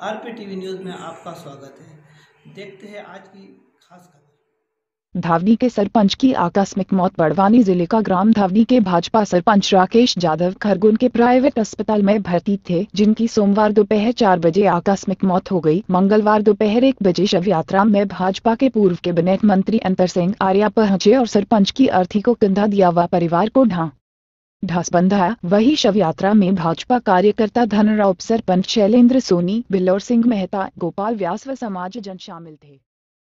RP TV news में आपका स्वागत है। देखते हैं आज की खास खबर। धावनी के सरपंच की आकस्मिक मौत बड़वानी ज़िले का ग्राम धावनी के भाजपा सरपंच राकेश जाधव खरगोन के प्राइवेट अस्पताल में भर्ती थे, जिनकी सोमवार दोपहर चार बजे आकस्मिक मौत हो गई। मंगलवार दोपहर एक बजे शव यात्रा में भाजपा के पूर्व कैबिनेट मंत्री अंतर सिंह आर्या पहुँचे और सरपंच की अर्थी को कंधा दिया व परिवार को ढा ढास वही शव यात्रा में भाजपा कार्यकर्ता धनराव सरपंच शैलेंद्र सोनी, बिल्लौर सिंह मेहता, गोपाल व्यास व समाज जन शामिल थे।